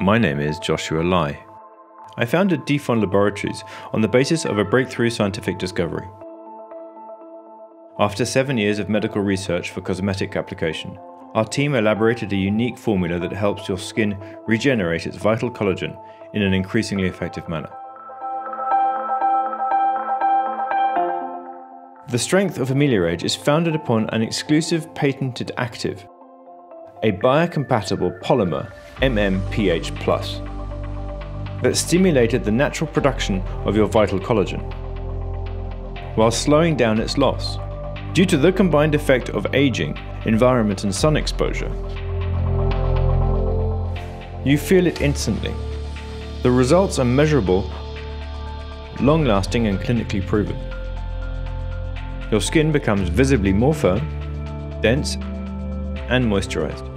My name is Joshua Lai. I founded DFON Laboratories on the basis of a breakthrough scientific discovery. After seven years of medical research for cosmetic application, our team elaborated a unique formula that helps your skin regenerate its vital collagen in an increasingly effective manner. The strength of Ameliorage is founded upon an exclusive patented active, a biocompatible polymer MMpH, that stimulated the natural production of your vital collagen, while slowing down its loss due to the combined effect of aging, environment, and sun exposure. You feel it instantly. The results are measurable, long lasting, and clinically proven. Your skin becomes visibly more firm, dense, and moisturized.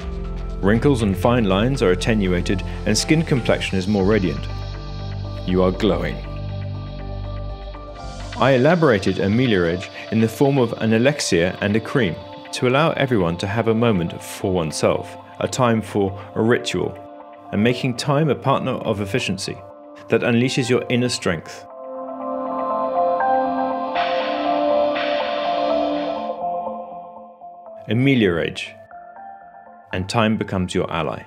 Wrinkles and fine lines are attenuated, and skin complexion is more radiant. You are glowing. I elaborated Ameliorage in the form of an elixir and a cream to allow everyone to have a moment for oneself, a time for a ritual, and making time a partner of efficiency that unleashes your inner strength. Ameliorage, and time becomes your ally.